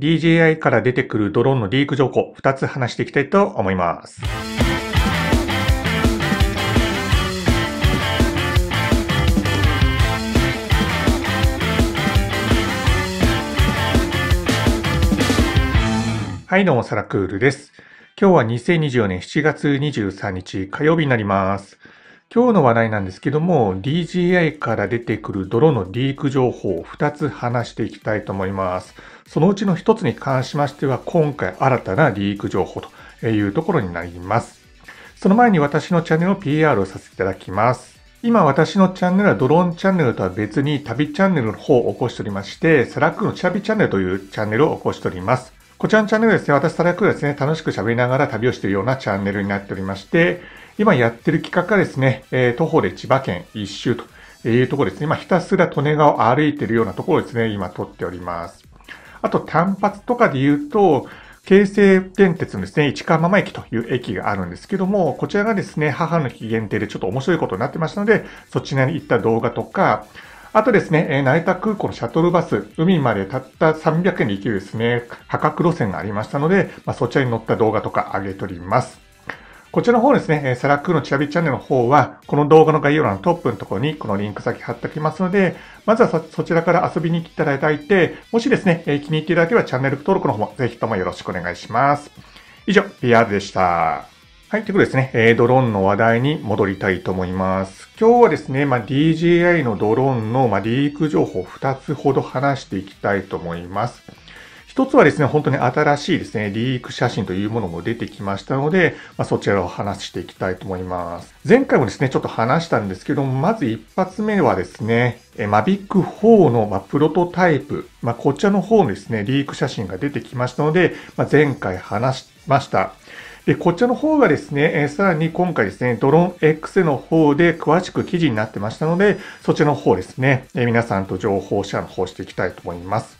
DJI から出てくるドローンのリーク情報2つ話していきたいと思います。はい、どうも、サラクールです。今日は2024年7月23日火曜日になります。今日の話題なんですけども、DJI から出てくる泥のリーク情報を2つ話していきたいと思います。そのうちの1つに関しましては、今回新たなリーク情報というところになります。その前に私のチャンネルを PR をさせていただきます。今私のチャンネルはドローンチャンネルとは別に旅チャンネルの方を起こしておりまして、サラックのチャビチャンネルというチャンネルを起こしております。こちらのチャンネルはですね、私、サラックがですね、楽しく喋りながら旅をしているようなチャンネルになっておりまして、今やってる企画がですね、えー、徒歩で千葉県一周というところですね、今ひたすら利根川を歩いてるようなところですね、今撮っております。あと単発とかで言うと、京成電鉄のですね、市川ママ駅という駅があるんですけども、こちらがですね、母の日限定でちょっと面白いことになってましたので、そちらに行った動画とか、あとですね、成田空港のシャトルバス、海までたった300円で行けるですね、価格路線がありましたので、まあ、そちらに乗った動画とか上げております。こちらの方ですね、サラックのチャビチャンネルの方は、この動画の概要欄のトップのところにこのリンク先貼っておきますので、まずはそちらから遊びに来ていただいて、もしですね、気に入っていただければチャンネル登録の方もぜひともよろしくお願いします。以上、PR でした。はい、ということですね、え、ドローンの話題に戻りたいと思います。今日はですね、まあ、DJI のドローンの、まあ、リーク情報2つほど話していきたいと思います。一つはですね、本当に新しいですね、リーク写真というものも出てきましたので、まあ、そちらを話していきたいと思います。前回もですね、ちょっと話したんですけども、まず一発目はですね、Mavic 4の、まあ、プロトタイプ、まあ、こちらの方のですね、リーク写真が出てきましたので、まあ、前回話しました。で、こちらの方がですね、え、さらに今回ですね、ドローン X の方で詳しく記事になってましたので、そちらの方ですね、え、皆さんと情報シェアの方していきたいと思います。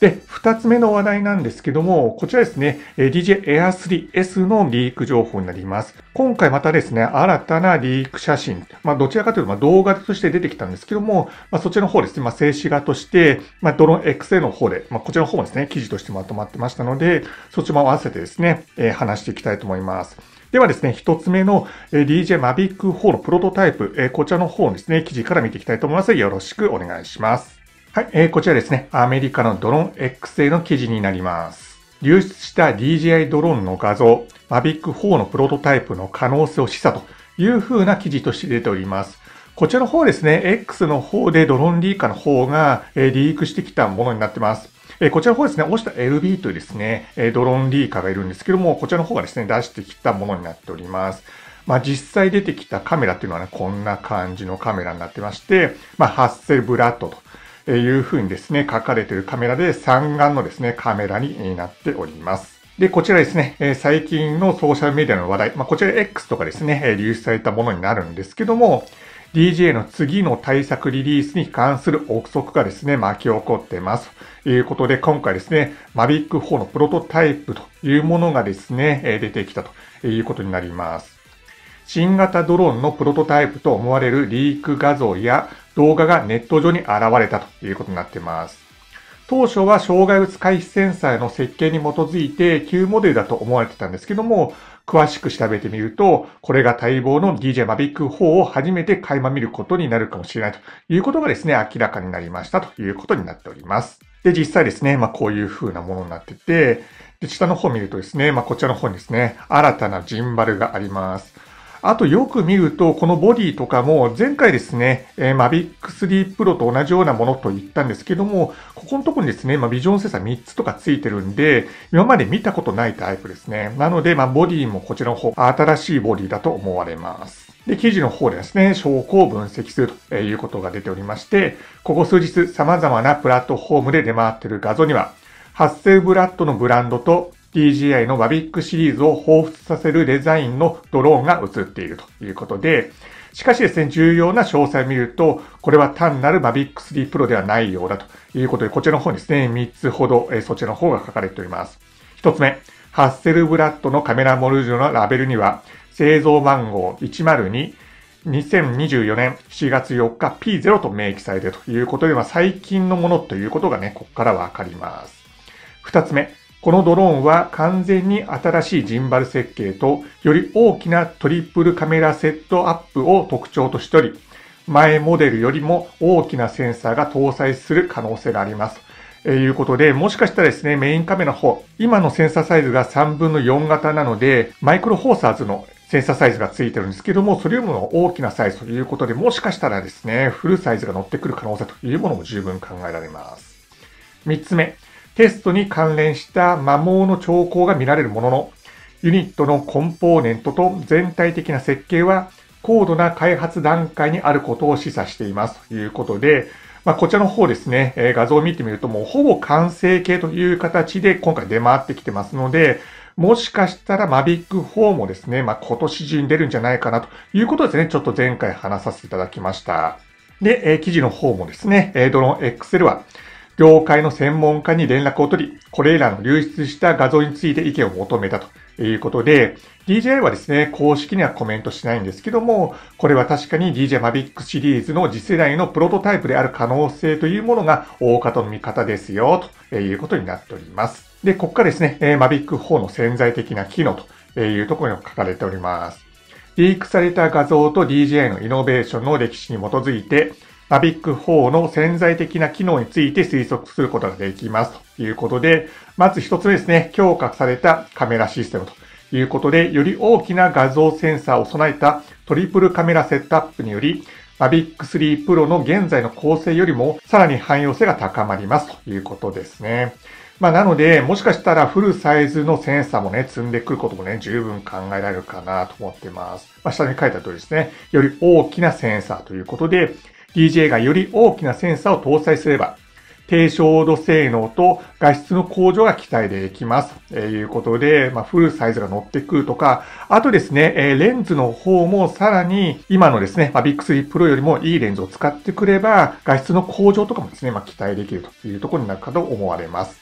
で、二つ目の話題なんですけども、こちらですね、DJ Air 3S のリーク情報になります。今回またですね、新たなリーク写真、まあどちらかというとま動画として出てきたんですけども、まあそちらの方ですね、まあ静止画として、まあドローン XA の方で、まあこちらの方もですね、記事としてまとまってましたので、そっちも合わせてですね、えー、話していきたいと思います。ではですね、一つ目の DJ Mavic 4のプロトタイプ、こちらの方ですね、記事から見ていきたいと思います。よろしくお願いします。はい、えー、こちらですね、アメリカのドローン XA の記事になります。流出した DJI ドローンの画像、Mavic 4のプロトタイプの可能性を示唆という風な記事として出ております。こちらの方ですね、X の方でドローンリーカの方が、え、リークしてきたものになってます。え、こちらの方ですね、押した LB というですね、え、ドローンリーカがいるんですけども、こちらの方がですね、出してきたものになっております。まあ、実際出てきたカメラっていうのはね、こんな感じのカメラになってまして、まあ、ハッセルブラッドというふうにですね、書かれているカメラで三眼のですね、カメラになっております。で、こちらですね、最近のソーシャルメディアの話題、まあ、こちら X とかですね、流出されたものになるんですけども、DJ の次の対策リリースに関する憶測がですね、巻き起こってます。ということで、今回ですね、Mavic 4のプロトタイプというものがですね、出てきたということになります。新型ドローンのプロトタイプと思われるリーク画像や動画がネット上に現れたということになっています。当初は障害物回避センサーの設計に基づいて旧モデルだと思われてたんですけども、詳しく調べてみると、これが待望の DJ Mavic 4を初めて垣間見ることになるかもしれないということがですね、明らかになりましたということになっております。で、実際ですね、まあこういう風なものになってて、で、下の方見るとですね、まあこちらの方にですね、新たなジンバルがあります。あとよく見ると、このボディとかも前回ですね、えー、Mavic 3 Pro と同じようなものと言ったんですけども、ここのところにですね、まあ、ビジョンセンサー3つとかついてるんで、今まで見たことないタイプですね。なので、まあ、ボディもこちらの方、新しいボディだと思われます。で、記事の方でですね、証拠を分析するということが出ておりまして、ここ数日様々なプラットフォームで出回っている画像には、ハッセルブラッドのブランドと DJI の Mavic シリーズを彷彿させるデザインのドローンが映っているということで、しかしですね、重要な詳細を見ると、これは単なる Mavic 3 Pro ではないようだということで、こちらの方にですね、3つほど、えそちらの方が書かれております。1つ目、ハッセルブラッドのカメラモルジュのラベルには、製造番号102、2024年7月4日 P0 と明記されているということで、まあ、最近のものということがね、ここからわかります。二つ目、このドローンは完全に新しいジンバル設計と、より大きなトリプルカメラセットアップを特徴としており、前モデルよりも大きなセンサーが搭載する可能性があります。えいうことで、もしかしたらですね、メインカメラの方、今のセンサーサイズが3分の4型なので、マイクロフォーサーズのセンサーサイズがついてるんですけども、それよりも大きなサイズということで、もしかしたらですね、フルサイズが乗ってくる可能性というものも十分考えられます。3つ目、テストに関連した摩耗の兆候が見られるものの、ユニットのコンポーネントと全体的な設計は高度な開発段階にあることを示唆していますということで、まあ、こちらの方ですね、え画像を見てみるともうほぼ完成形という形で今回出回ってきてますので、もしかしたら Mavic 4もですね、まあ、今年中に出るんじゃないかなということですね、ちょっと前回話させていただきました。で、え記事の方もですね、えドローン XL は業界の専門家に連絡を取り、これらの流出した画像について意見を求めたということで、DJI はですね、公式にはコメントしないんですけども、これは確かに DJI Mavic シリーズの次世代のプロトタイプである可能性というものが大方の見方ですよ、ということになっております。で、ここからですね、Mavic 4の潜在的な機能というところに書かれております。リークされた画像と DJI のイノベーションの歴史に基づいて、マビック4の潜在的な機能について推測することができますということで、まず一つ目ですね、強化されたカメラシステムということで、より大きな画像センサーを備えたトリプルカメラセットアップにより、マビック3 Pro の現在の構成よりもさらに汎用性が高まりますということですね。まあなので、もしかしたらフルサイズのセンサーもね、積んでくることもね、十分考えられるかなと思ってます。まあ下に書いた通りですね、より大きなセンサーということで、DJ がより大きなセンサーを搭載すれば、低照度性能と画質の向上が期待できます。ということで、まあ、フルサイズが乗ってくるとか、あとですね、レンズの方もさらに今のですね、まあ、Big3 Pro よりもいいレンズを使ってくれば、画質の向上とかもですね、まあ、期待できるというところになるかと思われます。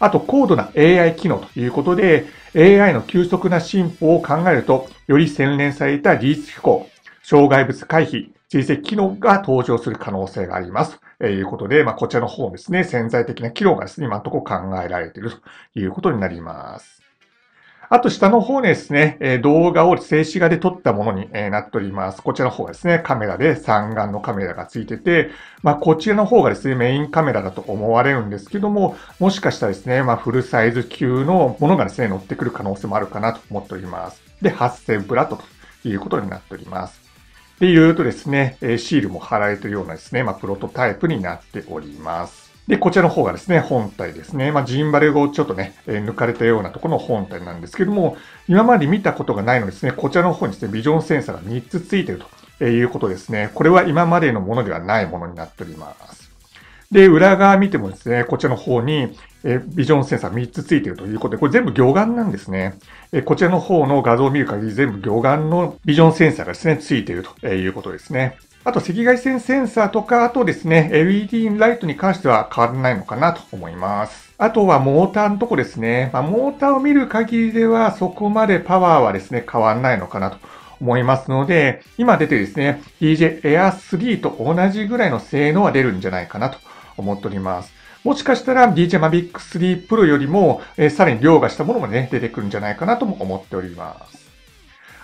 あと、高度な AI 機能ということで、AI の急速な進歩を考えると、より洗練された技術飛行、障害物回避、追跡機能が登場する可能性があります。ということで、まあ、こちらの方ですね、潜在的な機能がですね、今のところ考えられているということになります。あと下の方ですね、動画を静止画で撮ったものになっております。こちらの方がですね、カメラで三眼のカメラがついてて、まあ、こちらの方がですね、メインカメラだと思われるんですけども、もしかしたらですね、まあ、フルサイズ級のものがですね、乗ってくる可能性もあるかなと思っております。で、8000プラットということになっております。で、いろいろとですね、シールも貼られているようなですね、まあ、プロトタイプになっております。で、こちらの方がですね、本体ですね。まあ、ジンバルをちょっとねえ、抜かれたようなところの本体なんですけども、今まで見たことがないのですね、こちらの方にですね、ビジョンセンサーが3つついているということですね。これは今までのものではないものになっております。で、裏側見てもですね、こちらの方に、えビジョンセンサー3つついているということで、これ全部魚眼なんですね。えこちらの方の画像を見る限り全部魚眼のビジョンセンサーがですね、ついているということですね。あと赤外線センサーとか、あとですね、LED ライトに関しては変わらないのかなと思います。あとはモーターのとこですね。まあ、モーターを見る限りではそこまでパワーはですね、変わらないのかなと思いますので、今出てですね、DJ Air 3と同じぐらいの性能は出るんじゃないかなと思っております。もしかしたら DJ Mavic 3 Pro よりも、えー、さらに凌駕したものもね、出てくるんじゃないかなとも思っております。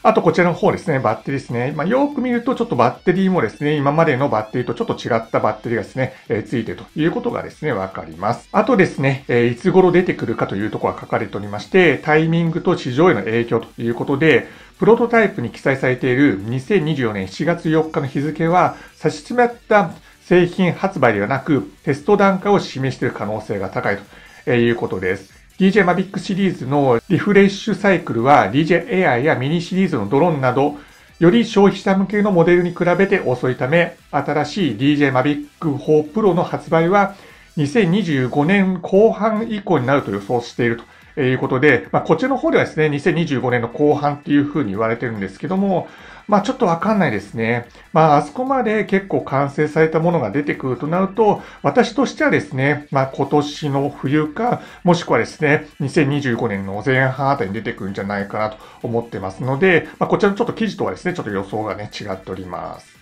あとこちらの方ですね、バッテリーですね。まあ、よく見るとちょっとバッテリーもですね、今までのバッテリーとちょっと違ったバッテリーがですね、えー、ついてるということがですね、わかります。あとですね、えー、いつ頃出てくるかというところが書かれておりまして、タイミングと市場への影響ということで、プロトタイプに記載されている2024年7月4日の日付は、差し詰まった製品発売ではなく、テスト段階を示している可能性が高いということです。DJ Mavic シリーズのリフレッシュサイクルは DJ Air やミニシリーズのドローンなど、より消費者向けのモデルに比べて遅いため、新しい DJ Mavic 4 Pro の発売は2025年後半以降になると予想しているということで、まあ、こっちの方ではですね、2025年の後半っていうふうに言われてるんですけども、まあちょっとわかんないですね。まああそこまで結構完成されたものが出てくるとなると、私としてはですね、まあ今年の冬か、もしくはですね、2025年の前半あたりに出てくるんじゃないかなと思ってますので、まあこちらのちょっと記事とはですね、ちょっと予想がね、違っております。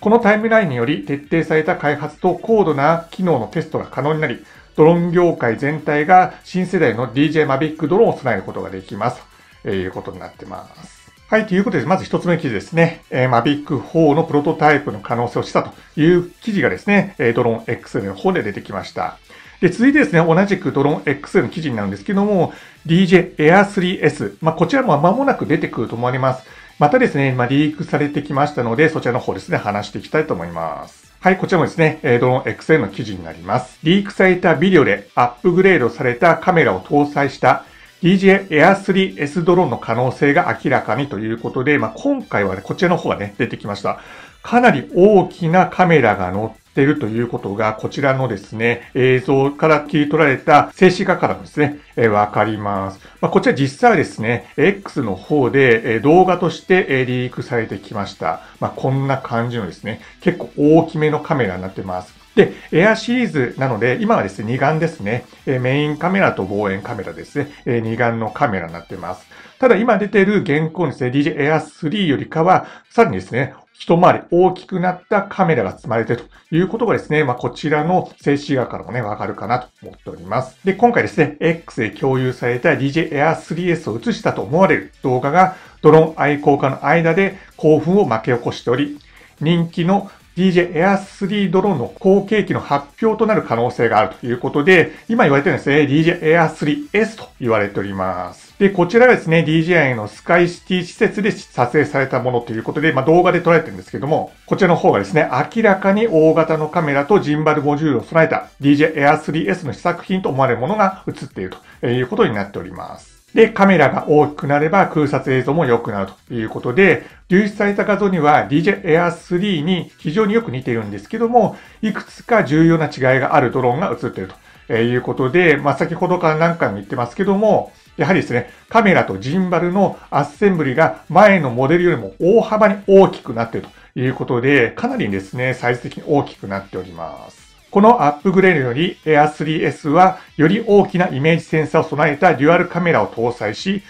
このタイムラインにより徹底された開発と高度な機能のテストが可能になり、ドローン業界全体が新世代の DJ Mavic ドローンを備えることができます。ということになってます。はい、ということで、まず一つ目の記事ですね。えー、Mavic 4のプロトタイプの可能性をしたという記事がですね、えドローン XL の方で出てきました。で、続いてですね、同じくドローン XL の記事になるんですけども、DJ Air 3S。まあ、こちらも間もなく出てくると思われます。またですね、まあ、リークされてきましたので、そちらの方ですね、話していきたいと思います。はい、こちらもですね、ドローン XL の記事になります。リークされたビデオでアップグレードされたカメラを搭載した DJ Air 3S ドローンの可能性が明らかにということで、まあ、今回はね、こちらの方がね、出てきました。かなり大きなカメラが乗っているということが、こちらのですね、映像から切り取られた静止画からですね、えわかります。まあ、こちら実際はですね、X の方で、え動画として、えリークされてきました。まあ、こんな感じのですね、結構大きめのカメラになってます。で、エアシリーズなので、今はですね、二眼ですね。えメインカメラと望遠カメラですね。二眼のカメラになってます。ただ今出てる現行ですね、DJ Air 3よりかは、さらにですね、一回り大きくなったカメラが積まれてるということがですね、まあ、こちらの静止画からもね、わかるかなと思っております。で、今回ですね、X で共有された DJ Air 3S を映したと思われる動画が、ドローン愛好家の間で興奮を巻き起こしており、人気の DJ Air 3ドローンの後継機の発表となる可能性があるということで、今言われてるんですね、DJ Air 3S と言われております。で、こちらがですね、DJI のスカイシティ施設で撮影されたものということで、まあ、動画で撮られてるんですけども、こちらの方がですね、明らかに大型のカメラとジンバルモジュールを備えた DJ Air 3S の試作品と思われるものが映っているということになっております。で、カメラが大きくなれば空撮映像も良くなるということで、流出された画像には DJ Air 3に非常によく似ているんですけども、いくつか重要な違いがあるドローンが映っているということで、まあ、先ほどから何回も言ってますけども、やはりですね、カメラとジンバルのアッセンブリが前のモデルよりも大幅に大きくなっているということで、かなりですね、サイズ的に大きくなっております。このアップグレードより Air 3S はより大きなイメージセンサーを備えたデュアルカメラを搭載し、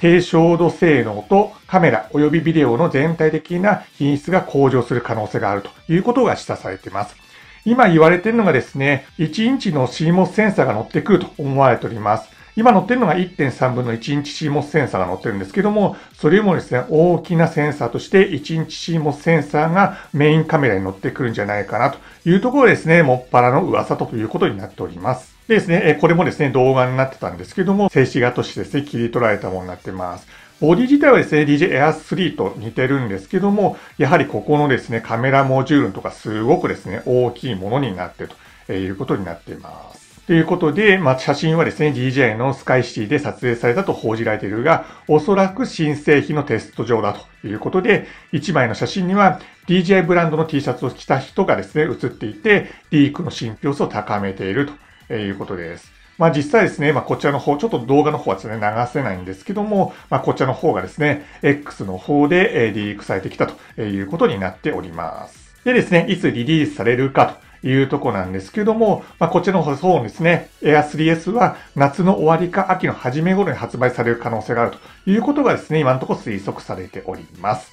低照度性能とカメラ及びビデオの全体的な品質が向上する可能性があるということが示唆されています。今言われているのがですね、1インチの CMOS センサーが乗ってくると思われております。今乗ってるのが1.3分の1インチ CMOS センサーが乗ってるんですけども、それよりもですね、大きなセンサーとして1インチ CMOS センサーがメインカメラに乗ってくるんじゃないかなというところですね、もっぱらの噂ということになっております。でですね、これもですね、動画になってたんですけども、静止画としてですね、切り取られたものになってます。ボディ自体はですね、DJ Air 3と似てるんですけども、やはりここのですね、カメラモジュールとかすごくですね、大きいものになってということになっています。ということで、まあ、写真はですね、DJI のスカイシティで撮影されたと報じられているが、おそらく新製品のテスト上だということで、1枚の写真には DJI ブランドの T シャツを着た人がですね、写っていて、リークの信憑性を高めているということです。まあ実際ですね、まあこちらの方、ちょっと動画の方はですね、流せないんですけども、まあこちらの方がですね、X の方でリークされてきたということになっております。でですね、いつリリースされるかというとこなんですけども、まあ、こちらの方ですね、Air 3S は夏の終わりか秋の初め頃に発売される可能性があるということがですね、今のところ推測されております。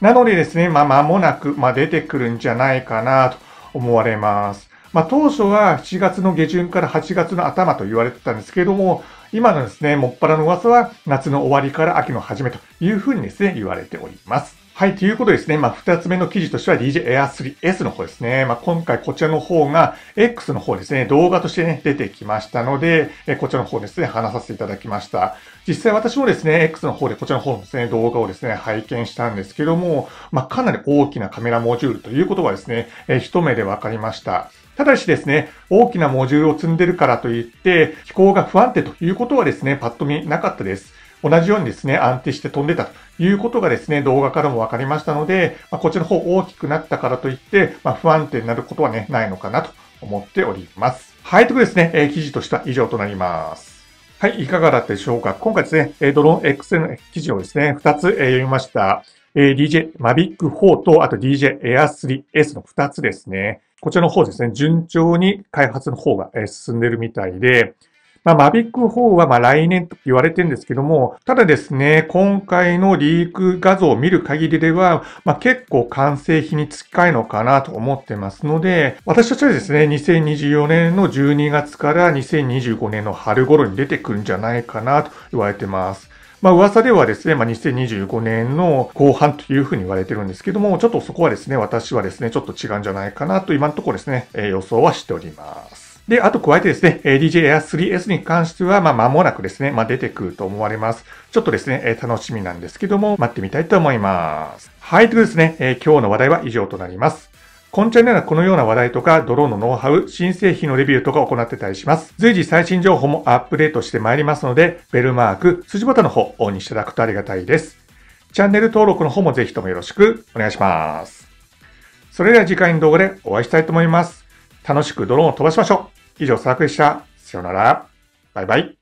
なのでですね、まあ、間もなく、まあ、出てくるんじゃないかなと思われます。まあ、当初は7月の下旬から8月の頭と言われてたんですけども、今のですね、もっぱらの噂は夏の終わりから秋の初めというふうにですね、言われております。はい、ということですね。まあ、二つ目の記事としては DJ Air 3S の方ですね。まあ、今回こちらの方が X の方ですね、動画としてね、出てきましたので、えこちらの方ですね、話させていただきました。実際私もですね、X の方でこちらの方のですね、動画をですね、拝見したんですけども、まあ、かなり大きなカメラモジュールということがですね、え一目でわかりました。ただしですね、大きなモジュールを積んでるからといって、飛行が不安定ということはですね、パッと見なかったです。同じようにですね、安定して飛んでたということがですね、動画からも分かりましたので、まあ、こっちの方大きくなったからといって、まあ、不安定になることはね、ないのかなと思っております。はい、ということですね、えー、記事としては以上となります。はい、いかがだったでしょうか？今回ですね、ドローン X の記事をですね、2つ読みました。DJ Mavic 4と、あと DJ Air 3S の2つですね。こちらの方ですね、順調に開発の方が進んでるみたいで、まあ、マビック4はまあ来年と言われてるんですけども、ただですね、今回のリーク画像を見る限りでは、まあ、結構完成品に近いのかなと思ってますので、私としてはですね、2024年の12月から2025年の春頃に出てくるんじゃないかなと言われてます。まあ噂ではですね、まあ2025年の後半というふうに言われてるんですけども、ちょっとそこはですね、私はですね、ちょっと違うんじゃないかなと今のところですね、えー、予想はしております。で、あと加えてですね、DJ Air 3S に関しては、まあ間もなくですね、まあ出てくると思われます。ちょっとですね、楽しみなんですけども、待ってみたいと思います。はい、ということですね、え、今日の話題は以上となります。このチャンネルはこのような話題とか、ドローンのノウハウ、新製品のレビューとかを行ってたりします。随時最新情報もアップデートしてまいりますので、ベルマーク、筋ボタンの方、をオンにしていただくとありがたいです。チャンネル登録の方もぜひともよろしくお願いします。それでは次回の動画でお会いしたいと思います。楽しくドローンを飛ばしましょう。以上、サークでした。さようなら。バイバイ。